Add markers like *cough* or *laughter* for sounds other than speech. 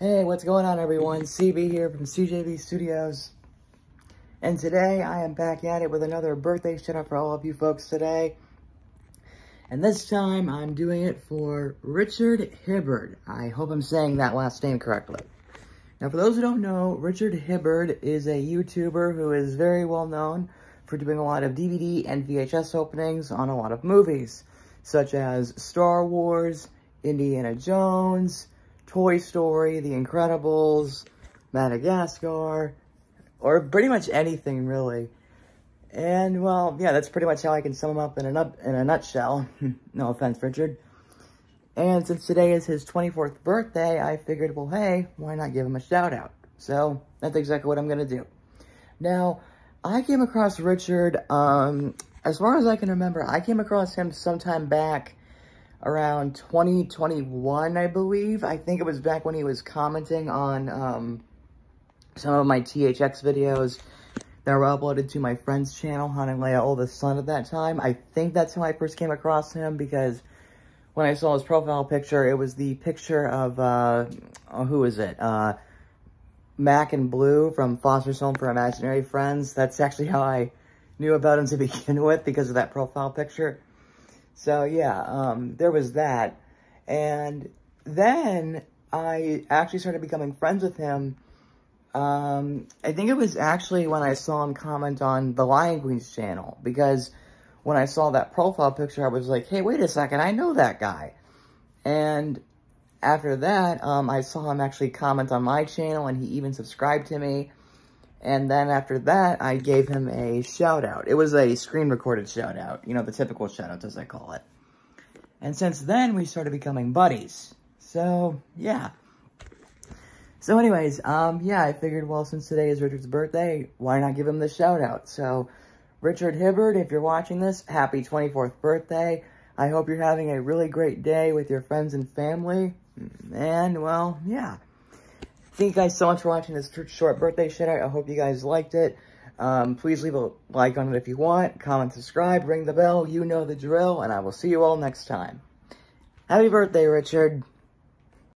Hey, what's going on everyone? CB here from CJB Studios. And today I am back at it with another birthday shout out for all of you folks today. And this time I'm doing it for Richard Hibbard. I hope I'm saying that last name correctly. Now for those who don't know, Richard Hibbard is a YouTuber who is very well known for doing a lot of DVD and VHS openings on a lot of movies, such as Star Wars, Indiana Jones, Toy Story, The Incredibles, Madagascar, or pretty much anything really. And well, yeah, that's pretty much how I can sum him up in a, nut in a nutshell. *laughs* no offense, Richard. And since today is his 24th birthday, I figured, well, hey, why not give him a shout out? So that's exactly what I'm going to do. Now, I came across Richard, um, as far as I can remember, I came across him sometime back around 2021, I believe. I think it was back when he was commenting on um, some of my THX videos that were uploaded to my friend's channel, Haunting Leia, all the sun. at that time. I think that's how I first came across him because when I saw his profile picture, it was the picture of, uh, oh, who is it? Uh, Mac and Bloo from Foster's Home for Imaginary Friends. That's actually how I knew about him to begin *laughs* with because of that profile picture. So yeah, um, there was that. And then I actually started becoming friends with him. Um, I think it was actually when I saw him comment on the Lion Queen's channel because when I saw that profile picture, I was like, hey, wait a second, I know that guy. And after that, um, I saw him actually comment on my channel and he even subscribed to me. And then after that, I gave him a shout out. It was a screen recorded shout out, you know, the typical shout outs as I call it. And since then, we started becoming buddies. So, yeah. So anyways, um, yeah, I figured, well, since today is Richard's birthday, why not give him the shout out? So, Richard Hibbard, if you're watching this, happy 24th birthday. I hope you're having a really great day with your friends and family. And, well, yeah. Thank you guys so much for watching this short birthday shout out. I hope you guys liked it. Um, please leave a like on it if you want. Comment, subscribe, ring the bell. You know the drill. And I will see you all next time. Happy birthday, Richard.